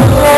Oh,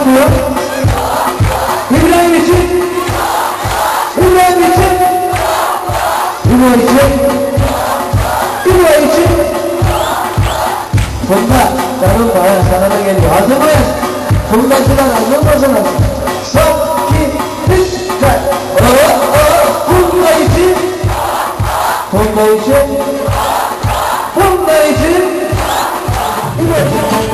하셨고요. 이브라임 미친? 이브라임 미친? 이브라임 미친? 이브라임 미친? 정말 나는 과연 사람에게 와서만 공단수가 나는 것은 석기 빛깔 어어 분가 있지? 분가 있지? 분가 있지? 이거